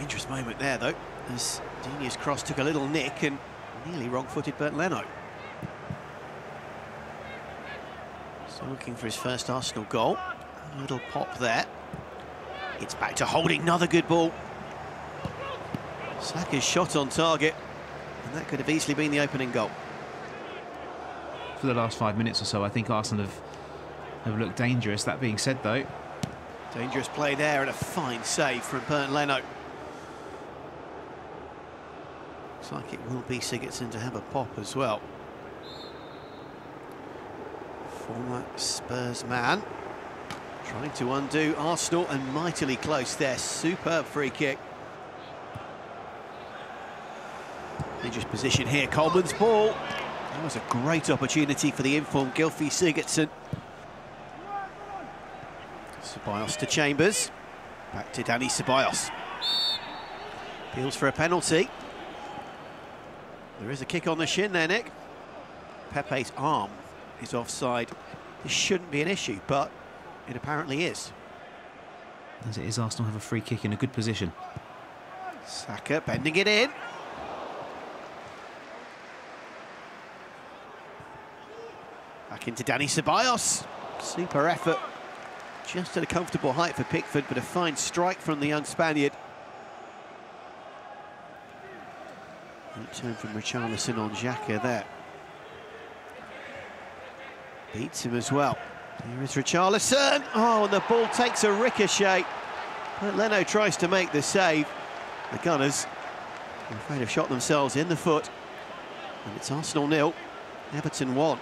dangerous moment there, though, as Digne's cross took a little nick and nearly wrong-footed Bernd Leno. So looking for his first Arsenal goal. A little pop there. It's back to Holding, another good ball. Saka's shot on target, and that could have easily been the opening goal. For the last five minutes or so, I think Arsenal have, have looked dangerous. That being said, though... Dangerous play there and a fine save from Bernd Leno. Looks like it will be Sigurdsson to have a pop as well. Former Spurs man. Trying to undo Arsenal and mightily close there. Superb free kick. Dangerous position here. Coleman's ball. That was a great opportunity for the informed Gylfi Sigurdsson. Ceballos to Chambers. Back to Dani Ceballos. Appeals for a penalty. There is a kick on the shin there, Nick. Pepe's arm is offside. This shouldn't be an issue, but it apparently is. As it is, Arsenal have a free kick in a good position. Saka bending it in. Back into Dani Ceballos. Super effort. Just at a comfortable height for Pickford, but a fine strike from the young Spaniard. Good turn from Richarlison on Xhaka there. Beats him as well. Here is Richarlison. Oh, and the ball takes a ricochet. But Leno tries to make the save. The Gunners, I'm afraid, have shot themselves in the foot. And it's Arsenal nil, Everton 1.